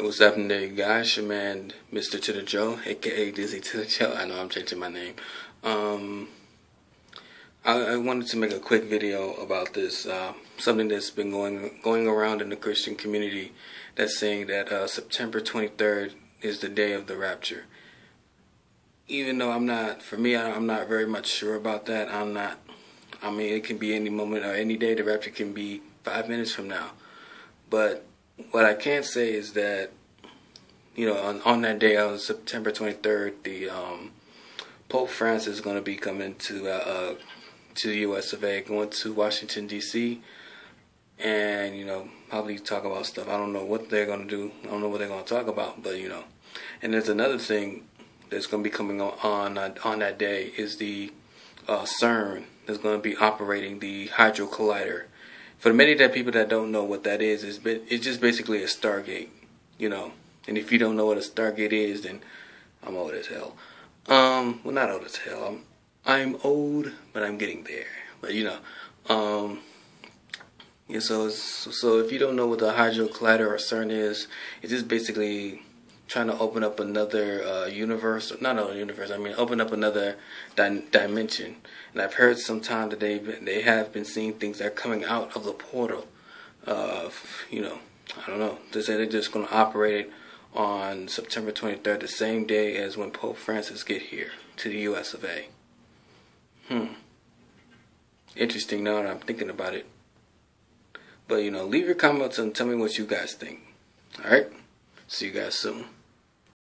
Hey, what's happening there, guys? Your man, Mr. To the Joe, aka Dizzy to the Joe. I know I'm changing my name. Um, I, I, wanted to make a quick video about this. Uh, something that's been going going around in the Christian community that's saying that uh, September 23rd is the day of the rapture. Even though I'm not, for me, I'm not very much sure about that. I'm not. I mean, it can be any moment or any day. The rapture can be five minutes from now. But what I can say is that, you know, on, on that day, on September 23rd, the um, Pope Francis is going to be coming to uh, uh, to the U.S. of A., going to Washington D.C. and you know probably talk about stuff. I don't know what they're going to do. I don't know what they're going to talk about, but you know. And there's another thing that's going to be coming on on, uh, on that day is the uh, CERN that's going to be operating the Hydro Collider for many that people that don't know what that is, it's, it's just basically a Stargate, you know. And if you don't know what a Stargate is, then I'm old as hell. Um, well, not old as hell. I'm I'm old, but I'm getting there. But you know, um, yeah. So so if you don't know what the Hadron Collider or CERN is, it's just basically trying to open up another uh, universe, not a universe. I mean, open up another di- dimension. And I've heard sometime that they they have been seeing things that are coming out of the portal. Uh, you know, I don't know. They say they're just going to operate it on September 23rd, the same day as when Pope Francis get here to the U.S. of A. Hmm. Interesting. Now that I'm thinking about it. But you know, leave your comments and tell me what you guys think. All right. See you guys soon.